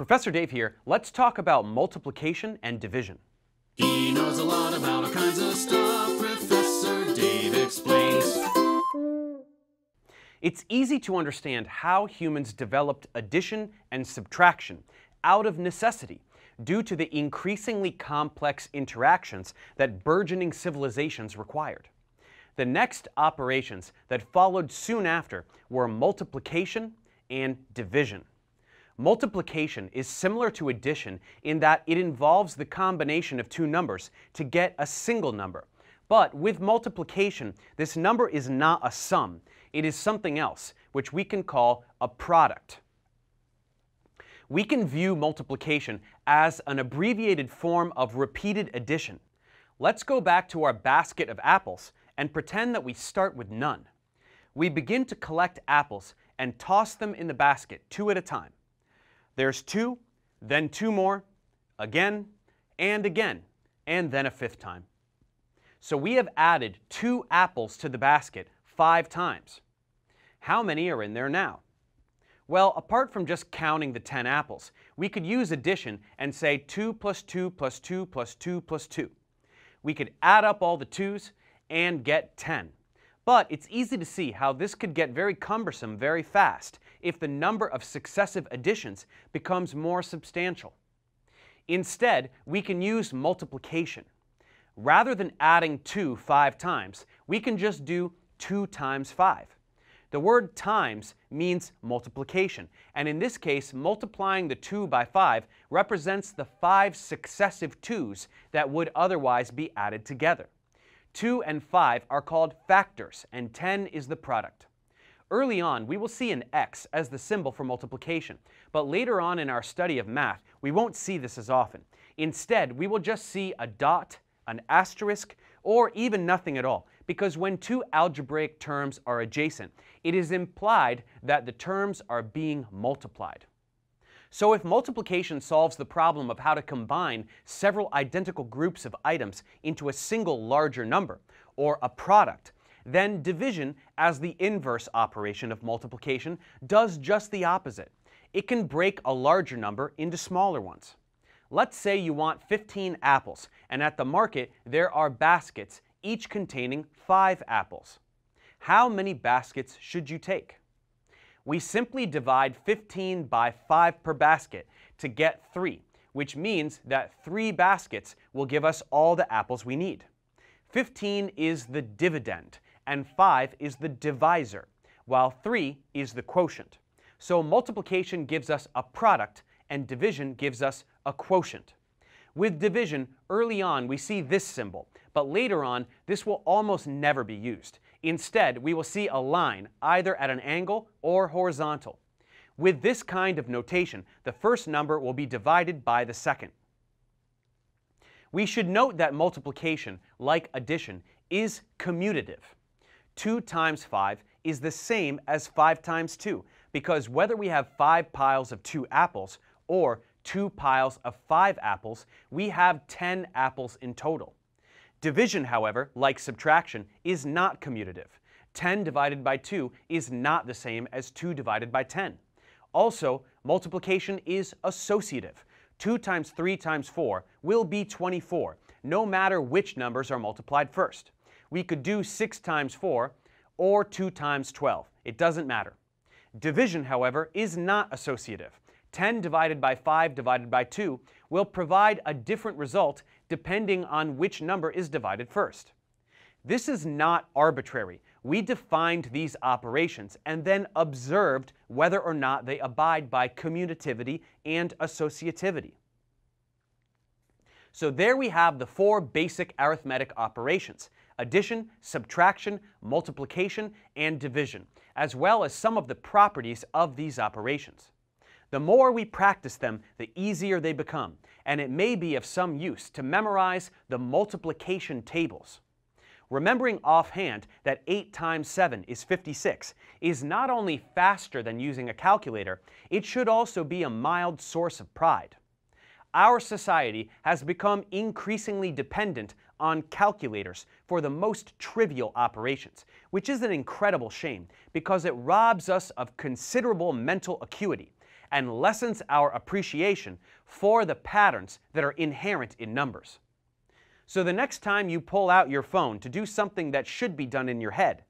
Professor Dave here. Let's talk about multiplication and division. He knows a lot about all kinds of stuff. Professor Dave explains. It's easy to understand how humans developed addition and subtraction out of necessity due to the increasingly complex interactions that burgeoning civilizations required. The next operations that followed soon after were multiplication and division. Multiplication is similar to addition in that it involves the combination of two numbers to get a single number. But with multiplication, this number is not a sum. It is something else, which we can call a product. We can view multiplication as an abbreviated form of repeated addition. Let's go back to our basket of apples and pretend that we start with none. We begin to collect apples and toss them in the basket two at a time. There's two, then two more, again, and again, and then a fifth time. So we have added two apples to the basket five times. How many are in there now? Well, apart from just counting the 10 apples, we could use addition and say 2 plus 2 plus 2 plus 2 plus 2. We could add up all the 2's and get 10. But it's easy to see how this could get very cumbersome very fast if the number of successive additions becomes more substantial. Instead, we can use multiplication. Rather than adding 2 five times, we can just do 2 times 5. The word times means multiplication, and in this case, multiplying the 2 by 5 represents the five successive 2's that would otherwise be added together. 2 and 5 are called factors, and 10 is the product. Early on, we will see an x as the symbol for multiplication, but later on in our study of math, we won't see this as often. Instead, we will just see a dot, an asterisk, or even nothing at all, because when two algebraic terms are adjacent, it is implied that the terms are being multiplied. So if multiplication solves the problem of how to combine several identical groups of items into a single larger number, or a product, then division, as the inverse operation of multiplication, does just the opposite. It can break a larger number into smaller ones. Let's say you want 15 apples, and at the market there are baskets, each containing 5 apples. How many baskets should you take? We simply divide 15 by 5 per basket to get 3, which means that 3 baskets will give us all the apples we need. 15 is the dividend, and 5 is the divisor, while 3 is the quotient. So multiplication gives us a product, and division gives us a quotient. With division, early on we see this symbol, but later on this will almost never be used. Instead, we will see a line either at an angle or horizontal. With this kind of notation, the first number will be divided by the second. We should note that multiplication, like addition, is commutative. 2 times 5 is the same as 5 times 2, because whether we have 5 piles of 2 apples or 2 piles of 5 apples, we have 10 apples in total. Division, however, like subtraction, is not commutative. 10 divided by 2 is not the same as 2 divided by 10. Also, multiplication is associative. 2 times 3 times 4 will be 24, no matter which numbers are multiplied first. We could do 6 times 4 or 2 times 12. It doesn't matter. Division, however, is not associative. 10 divided by 5 divided by 2 will provide a different result depending on which number is divided first. This is not arbitrary. We defined these operations and then observed whether or not they abide by commutativity and associativity. So there we have the four basic arithmetic operations, addition, subtraction, multiplication, and division, as well as some of the properties of these operations. The more we practice them, the easier they become, and it may be of some use to memorize the multiplication tables. Remembering offhand that 8 times 7 is 56 is not only faster than using a calculator, it should also be a mild source of pride. Our society has become increasingly dependent on calculators for the most trivial operations, which is an incredible shame because it robs us of considerable mental acuity and lessens our appreciation for the patterns that are inherent in numbers. So the next time you pull out your phone to do something that should be done in your head,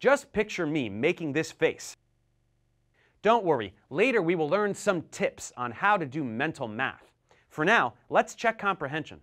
just picture me making this face. Don't worry, later we will learn some tips on how to do mental math. For now, let's check comprehension.